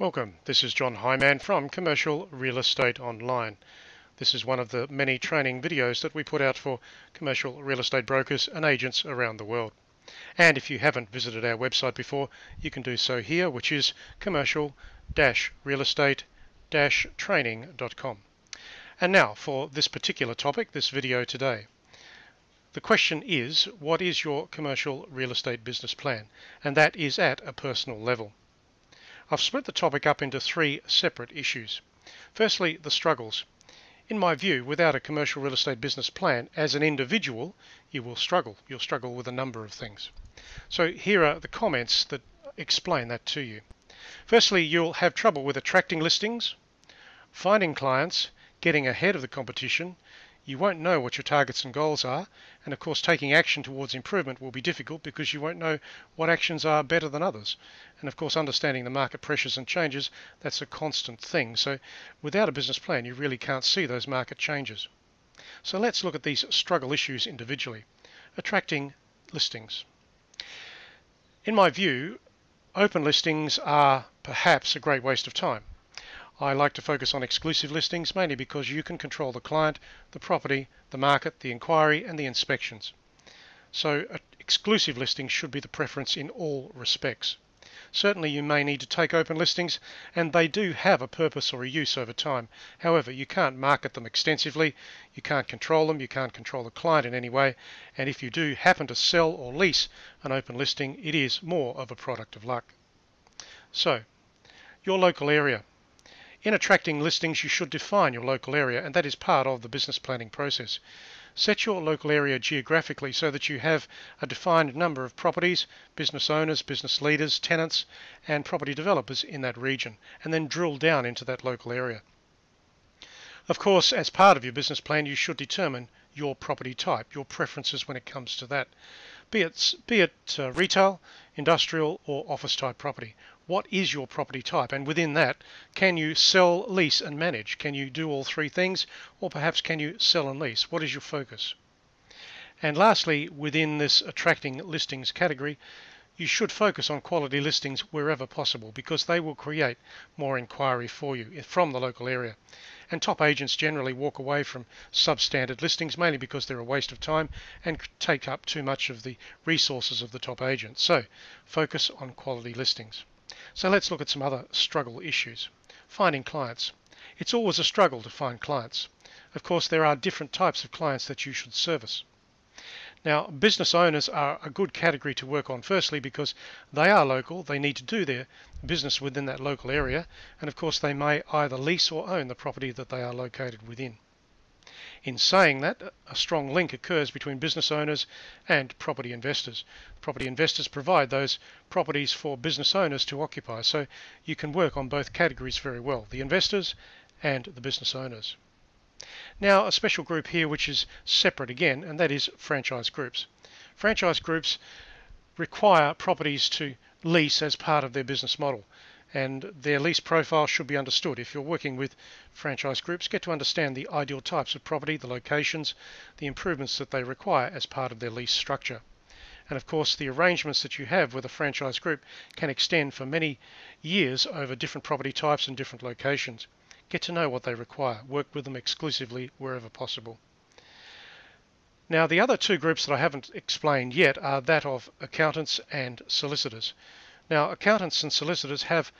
Welcome. This is John Highman from Commercial Real Estate Online. This is one of the many training videos that we put out for commercial real estate brokers and agents around the world. And if you haven't visited our website before, you can do so here, which is commercial-realestate-training.com. And now for this particular topic, this video today. The question is, what is your commercial real estate business plan? And that is at a personal level. I've split the topic up into three separate issues. Firstly, the struggles. In my view, without a commercial real estate business plan, as an individual, you will struggle. You'll struggle with a number of things. So here are the comments that explain that to you. Firstly, you'll have trouble with attracting listings, finding clients, getting ahead of the competition, you won't know what your targets and goals are, and of course taking action towards improvement will be difficult because you won't know what actions are better than others. And of course understanding the market pressures and changes, that's a constant thing. So without a business plan, you really can't see those market changes. So let's look at these struggle issues individually. Attracting listings. In my view, open listings are perhaps a great waste of time. I like to focus on exclusive listings mainly because you can control the client, the property, the market, the inquiry and the inspections. So exclusive listings should be the preference in all respects. Certainly you may need to take open listings and they do have a purpose or a use over time. However, you can't market them extensively, you can't control them, you can't control the client in any way, and if you do happen to sell or lease an open listing, it is more of a product of luck. So, your local area. In attracting listings, you should define your local area, and that is part of the business planning process. Set your local area geographically so that you have a defined number of properties, business owners, business leaders, tenants, and property developers in that region, and then drill down into that local area. Of course, as part of your business plan, you should determine your property type, your preferences when it comes to that, be it, be it uh, retail, industrial, or office type property what is your property type? And within that, can you sell, lease, and manage? Can you do all three things? Or perhaps can you sell and lease? What is your focus? And lastly, within this attracting listings category, you should focus on quality listings wherever possible because they will create more inquiry for you from the local area. And top agents generally walk away from substandard listings mainly because they're a waste of time and take up too much of the resources of the top agent. So focus on quality listings. So let's look at some other struggle issues. Finding clients. It's always a struggle to find clients. Of course, there are different types of clients that you should service. Now, business owners are a good category to work on, firstly, because they are local, they need to do their business within that local area, and of course, they may either lease or own the property that they are located within. In saying that, a strong link occurs between business owners and property investors. Property investors provide those properties for business owners to occupy, so you can work on both categories very well, the investors and the business owners. Now, a special group here which is separate again, and that is franchise groups. Franchise groups require properties to lease as part of their business model and their lease profile should be understood. If you're working with franchise groups, get to understand the ideal types of property, the locations, the improvements that they require as part of their lease structure. And of course, the arrangements that you have with a franchise group can extend for many years over different property types and different locations. Get to know what they require. Work with them exclusively wherever possible. Now, the other two groups that I haven't explained yet are that of accountants and solicitors. Now, accountants and solicitors have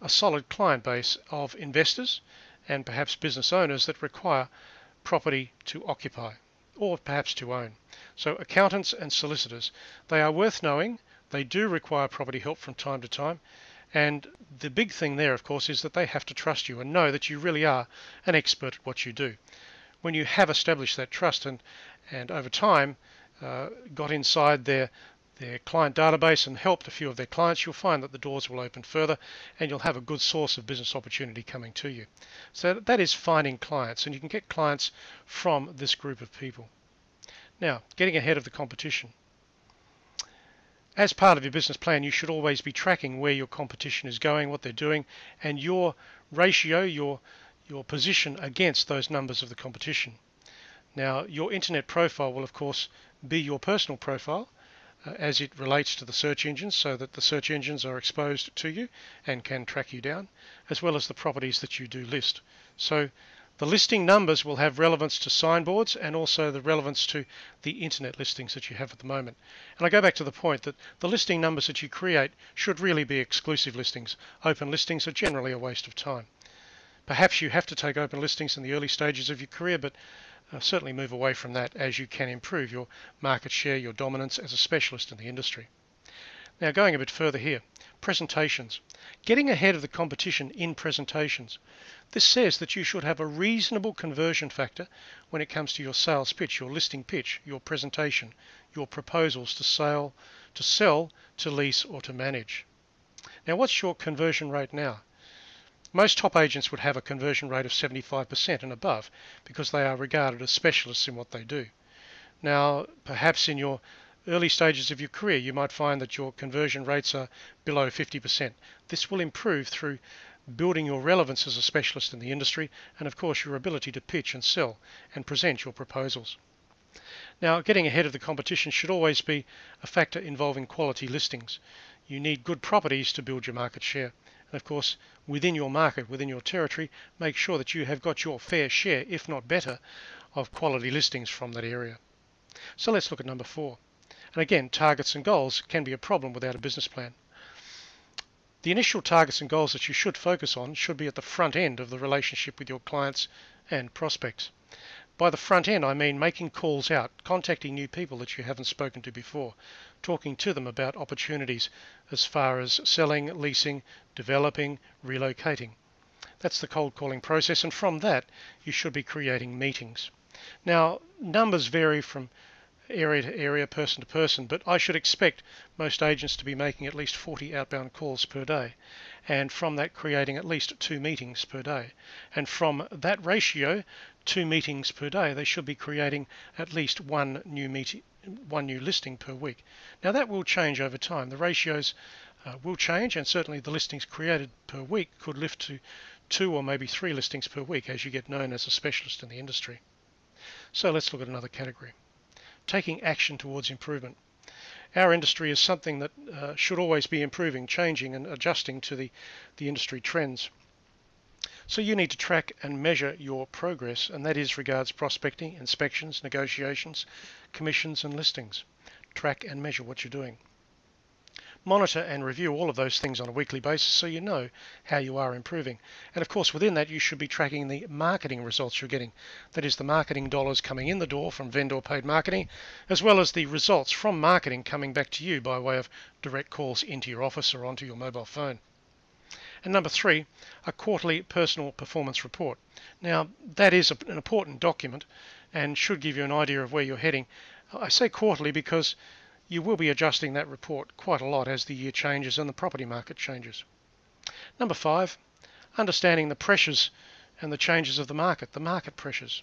a solid client base of investors and perhaps business owners that require property to occupy or perhaps to own. So accountants and solicitors, they are worth knowing. They do require property help from time to time. And the big thing there, of course, is that they have to trust you and know that you really are an expert at what you do. When you have established that trust and, and over time uh, got inside their their client database and helped a few of their clients, you'll find that the doors will open further and you'll have a good source of business opportunity coming to you. So that is finding clients and you can get clients from this group of people. Now, getting ahead of the competition. As part of your business plan, you should always be tracking where your competition is going, what they're doing, and your ratio, your, your position against those numbers of the competition. Now, your internet profile will, of course, be your personal profile, Uh, as it relates to the search engines so that the search engines are exposed to you and can track you down, as well as the properties that you do list. So the listing numbers will have relevance to signboards and also the relevance to the internet listings that you have at the moment. And I go back to the point that the listing numbers that you create should really be exclusive listings. Open listings are generally a waste of time. Perhaps you have to take open listings in the early stages of your career, but uh, certainly move away from that as you can improve your market share, your dominance as a specialist in the industry. Now going a bit further here, presentations. Getting ahead of the competition in presentations. This says that you should have a reasonable conversion factor when it comes to your sales pitch, your listing pitch, your presentation, your proposals to sell, to sell, to lease or to manage. Now what's your conversion rate now? Most top agents would have a conversion rate of 75% and above because they are regarded as specialists in what they do. Now, perhaps in your early stages of your career, you might find that your conversion rates are below 50%. This will improve through building your relevance as a specialist in the industry and, of course, your ability to pitch and sell and present your proposals. Now, getting ahead of the competition should always be a factor involving quality listings. You need good properties to build your market share. And of course, within your market, within your territory, make sure that you have got your fair share, if not better, of quality listings from that area. So let's look at number four. And again, targets and goals can be a problem without a business plan. The initial targets and goals that you should focus on should be at the front end of the relationship with your clients and prospects. By the front end, I mean making calls out, contacting new people that you haven't spoken to before, talking to them about opportunities as far as selling, leasing, developing, relocating. That's the cold calling process, and from that, you should be creating meetings. Now, numbers vary from area to area, person to person, but I should expect most agents to be making at least 40 outbound calls per day, and from that creating at least two meetings per day. And from that ratio, two meetings per day, they should be creating at least one new meeting, one new listing per week. Now that will change over time. The ratios uh, will change, and certainly the listings created per week could lift to two or maybe three listings per week as you get known as a specialist in the industry. So let's look at another category taking action towards improvement. Our industry is something that uh, should always be improving, changing and adjusting to the, the industry trends. So you need to track and measure your progress and that is regards prospecting, inspections, negotiations, commissions and listings. Track and measure what you're doing monitor and review all of those things on a weekly basis so you know how you are improving. And of course, within that, you should be tracking the marketing results you're getting. That is the marketing dollars coming in the door from vendor paid marketing, as well as the results from marketing coming back to you by way of direct calls into your office or onto your mobile phone. And number three, a quarterly personal performance report. Now, that is an important document and should give you an idea of where you're heading. I say quarterly because you will be adjusting that report quite a lot as the year changes and the property market changes. Number five, understanding the pressures and the changes of the market, the market pressures.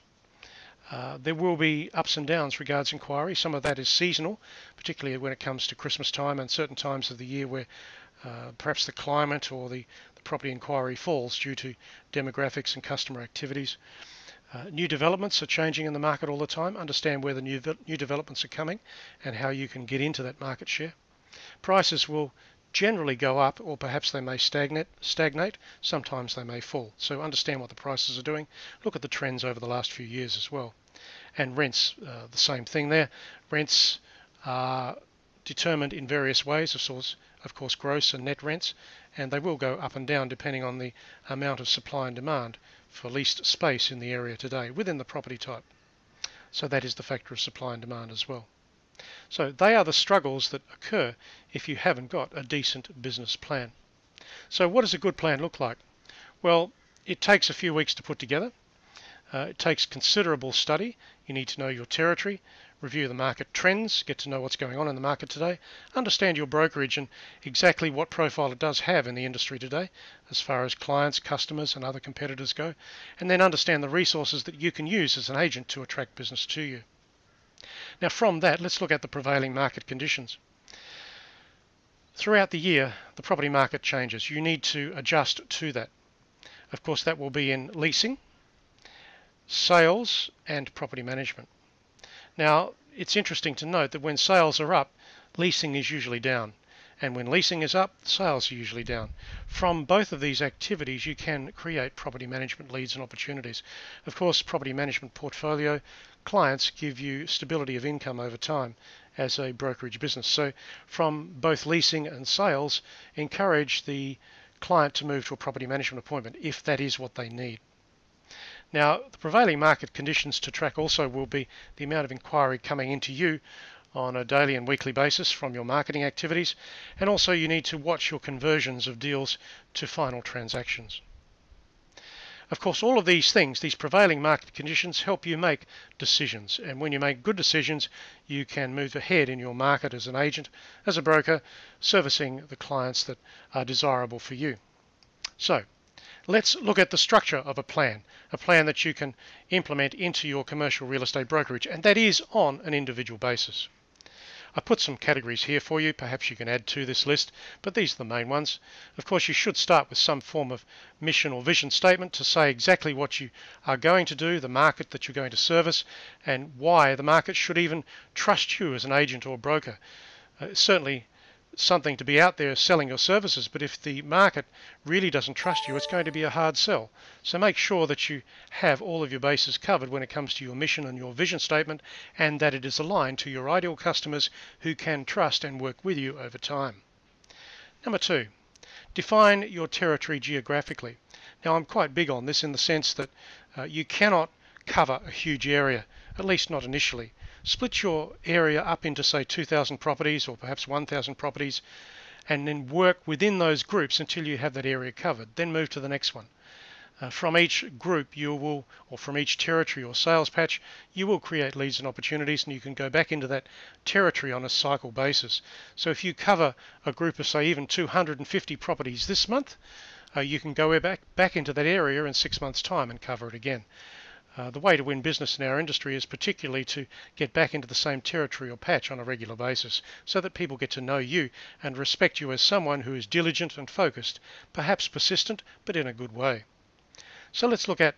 Uh, there will be ups and downs regards inquiry. Some of that is seasonal, particularly when it comes to Christmas time and certain times of the year where uh, perhaps the climate or the, the property inquiry falls due to demographics and customer activities. Uh, new developments are changing in the market all the time. Understand where the new, new developments are coming and how you can get into that market share. Prices will generally go up or perhaps they may stagnate, stagnate. Sometimes they may fall. So understand what the prices are doing. Look at the trends over the last few years as well. And rents, uh, the same thing there. Rents are determined in various ways, of course, of course, gross and net rents, and they will go up and down depending on the amount of supply and demand for leased space in the area today within the property type. So that is the factor of supply and demand as well. So they are the struggles that occur if you haven't got a decent business plan. So what does a good plan look like? Well, it takes a few weeks to put together. Uh, it takes considerable study. You need to know your territory, review the market trends, get to know what's going on in the market today, understand your brokerage and exactly what profile it does have in the industry today as far as clients, customers and other competitors go, and then understand the resources that you can use as an agent to attract business to you. Now from that, let's look at the prevailing market conditions. Throughout the year, the property market changes. You need to adjust to that. Of course, that will be in leasing, sales and property management. Now, it's interesting to note that when sales are up, leasing is usually down. And when leasing is up, sales are usually down. From both of these activities, you can create property management leads and opportunities. Of course, property management portfolio clients give you stability of income over time as a brokerage business. So from both leasing and sales, encourage the client to move to a property management appointment if that is what they need. Now, the prevailing market conditions to track also will be the amount of inquiry coming into you on a daily and weekly basis from your marketing activities, and also you need to watch your conversions of deals to final transactions. Of course, all of these things, these prevailing market conditions, help you make decisions. And when you make good decisions, you can move ahead in your market as an agent, as a broker, servicing the clients that are desirable for you. So, Let's look at the structure of a plan, a plan that you can implement into your commercial real estate brokerage, and that is on an individual basis. I put some categories here for you, perhaps you can add to this list, but these are the main ones. Of course, you should start with some form of mission or vision statement to say exactly what you are going to do, the market that you're going to service, and why the market should even trust you as an agent or broker. Uh, certainly, something to be out there selling your services, but if the market really doesn't trust you, it's going to be a hard sell. So make sure that you have all of your bases covered when it comes to your mission and your vision statement, and that it is aligned to your ideal customers who can trust and work with you over time. Number two, define your territory geographically. Now, I'm quite big on this in the sense that uh, you cannot cover a huge area, at least not initially split your area up into say 2,000 properties or perhaps 1,000 properties and then work within those groups until you have that area covered. Then move to the next one. Uh, from each group you will, or from each territory or sales patch, you will create leads and opportunities and you can go back into that territory on a cycle basis. So if you cover a group of say even 250 properties this month, uh, you can go back, back into that area in six months time and cover it again. Uh, the way to win business in our industry is particularly to get back into the same territory or patch on a regular basis so that people get to know you and respect you as someone who is diligent and focused, perhaps persistent, but in a good way. So let's look at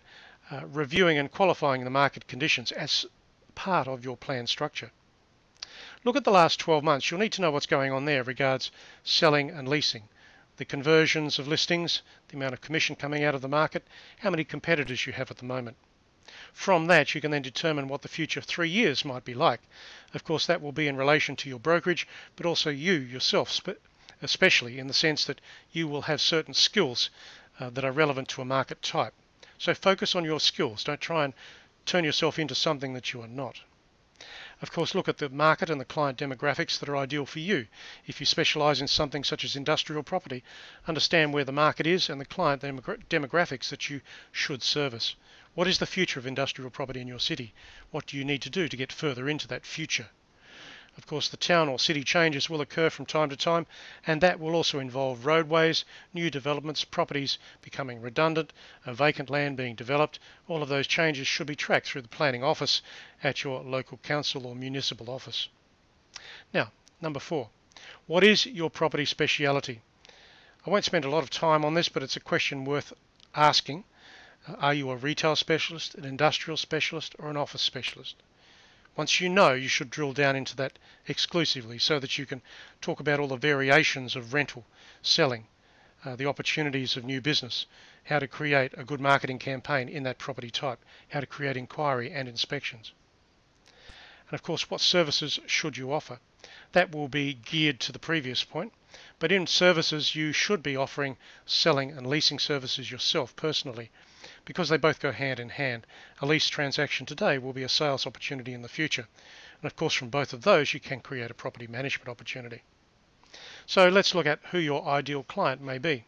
uh, reviewing and qualifying the market conditions as part of your plan structure. Look at the last 12 months. You'll need to know what's going on there regards selling and leasing, the conversions of listings, the amount of commission coming out of the market, how many competitors you have at the moment. From that, you can then determine what the future three years might be like. Of course, that will be in relation to your brokerage, but also you yourself, especially in the sense that you will have certain skills uh, that are relevant to a market type. So focus on your skills. Don't try and turn yourself into something that you are not. Of course, look at the market and the client demographics that are ideal for you. If you specialize in something such as industrial property, understand where the market is and the client demographics that you should service. What is the future of industrial property in your city? What do you need to do to get further into that future? Of course, the town or city changes will occur from time to time, and that will also involve roadways, new developments, properties becoming redundant, a vacant land being developed. All of those changes should be tracked through the planning office at your local council or municipal office. Now, number four, what is your property speciality? I won't spend a lot of time on this, but it's a question worth asking. Are you a retail specialist, an industrial specialist, or an office specialist? Once you know, you should drill down into that exclusively so that you can talk about all the variations of rental, selling, uh, the opportunities of new business, how to create a good marketing campaign in that property type, how to create inquiry and inspections. And of course, what services should you offer? That will be geared to the previous point, but in services, you should be offering selling and leasing services yourself personally because they both go hand in hand. A lease transaction today will be a sales opportunity in the future. And of course, from both of those, you can create a property management opportunity. So let's look at who your ideal client may be.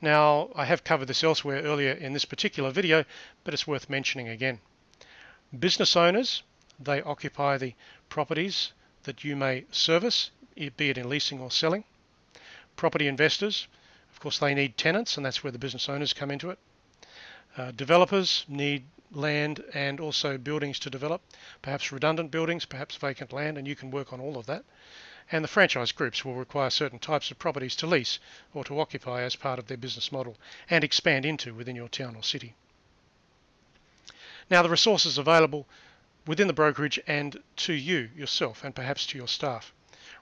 Now, I have covered this elsewhere earlier in this particular video, but it's worth mentioning again. Business owners, they occupy the properties that you may service, be it in leasing or selling. Property investors, of course, they need tenants, and that's where the business owners come into it. Uh, developers need land and also buildings to develop, perhaps redundant buildings, perhaps vacant land, and you can work on all of that. And the franchise groups will require certain types of properties to lease or to occupy as part of their business model and expand into within your town or city. Now, the resources available within the brokerage and to you yourself and perhaps to your staff.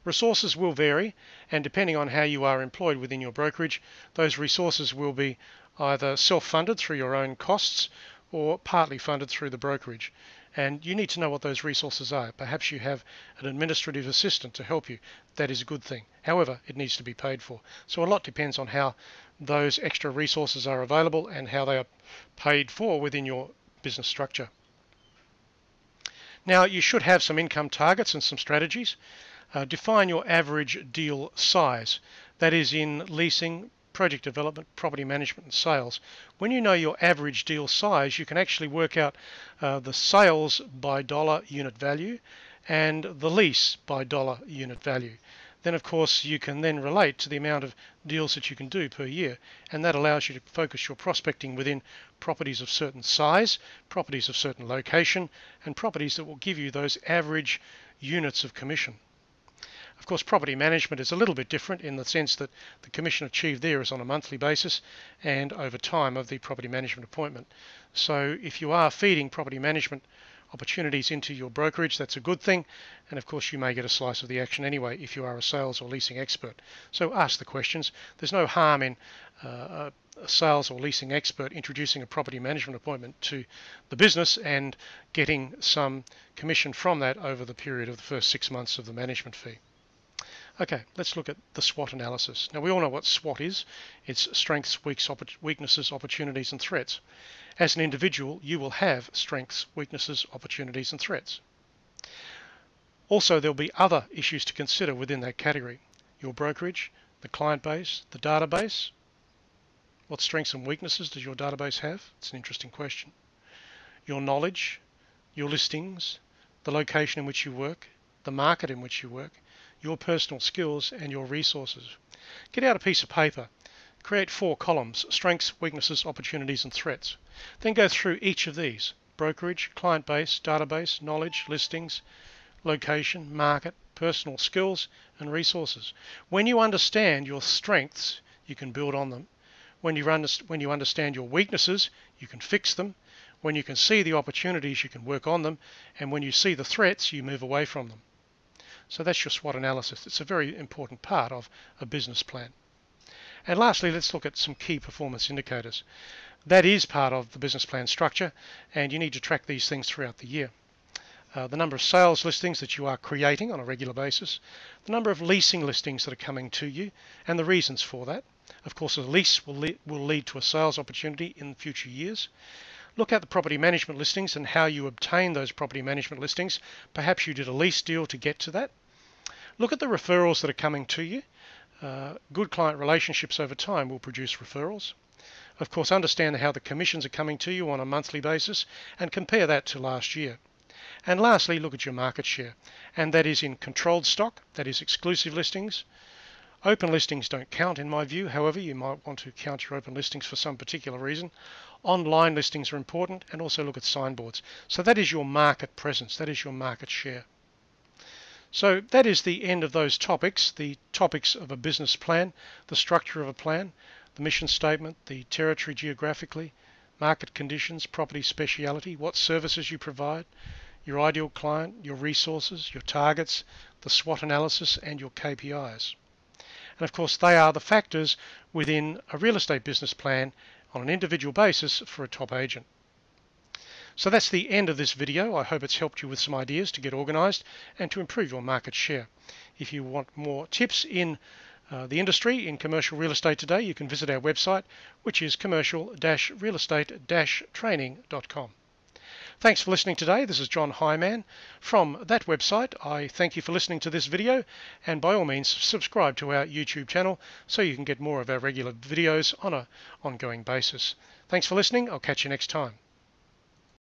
Resources will vary, and depending on how you are employed within your brokerage, those resources will be either self-funded through your own costs or partly funded through the brokerage. And you need to know what those resources are. Perhaps you have an administrative assistant to help you. That is a good thing. However, it needs to be paid for. So a lot depends on how those extra resources are available and how they are paid for within your business structure. Now, you should have some income targets and some strategies. Uh, define your average deal size. That is in leasing, project development, property management, and sales. When you know your average deal size, you can actually work out uh, the sales by dollar unit value and the lease by dollar unit value. Then, of course, you can then relate to the amount of deals that you can do per year, and that allows you to focus your prospecting within properties of certain size, properties of certain location, and properties that will give you those average units of commission. Of course, property management is a little bit different in the sense that the commission achieved there is on a monthly basis and over time of the property management appointment. So if you are feeding property management opportunities into your brokerage, that's a good thing. And of course, you may get a slice of the action anyway if you are a sales or leasing expert. So ask the questions. There's no harm in uh, a sales or leasing expert introducing a property management appointment to the business and getting some commission from that over the period of the first six months of the management fee. Okay, let's look at the SWOT analysis. Now we all know what SWOT is. It's strengths, weaknesses, opportunities and threats. As an individual, you will have strengths, weaknesses, opportunities and threats. Also, there'll be other issues to consider within that category. Your brokerage, the client base, the database. What strengths and weaknesses does your database have? It's an interesting question. Your knowledge, your listings, the location in which you work, the market in which you work, your personal skills and your resources. Get out a piece of paper. Create four columns, strengths, weaknesses, opportunities and threats. Then go through each of these, brokerage, client base, database, knowledge, listings, location, market, personal skills and resources. When you understand your strengths, you can build on them. When you, when you understand your weaknesses, you can fix them. When you can see the opportunities, you can work on them. And when you see the threats, you move away from them. So that's your SWOT analysis. It's a very important part of a business plan. And lastly, let's look at some key performance indicators. That is part of the business plan structure, and you need to track these things throughout the year. Uh, the number of sales listings that you are creating on a regular basis, the number of leasing listings that are coming to you, and the reasons for that. Of course, a lease will, le will lead to a sales opportunity in future years. Look at the property management listings and how you obtain those property management listings. Perhaps you did a lease deal to get to that. Look at the referrals that are coming to you. Uh, good client relationships over time will produce referrals. Of course, understand how the commissions are coming to you on a monthly basis and compare that to last year. And lastly, look at your market share. And that is in controlled stock, that is exclusive listings, Open listings don't count in my view, however, you might want to count your open listings for some particular reason. Online listings are important and also look at signboards. So that is your market presence, that is your market share. So that is the end of those topics, the topics of a business plan, the structure of a plan, the mission statement, the territory geographically, market conditions, property speciality, what services you provide, your ideal client, your resources, your targets, the SWOT analysis and your KPIs. And of course, they are the factors within a real estate business plan on an individual basis for a top agent. So that's the end of this video. I hope it's helped you with some ideas to get organized and to improve your market share. If you want more tips in uh, the industry in commercial real estate today, you can visit our website, which is commercial-realestate-training.com. Thanks for listening today. This is John Highman from that website. I thank you for listening to this video and by all means subscribe to our YouTube channel so you can get more of our regular videos on an ongoing basis. Thanks for listening. I'll catch you next time.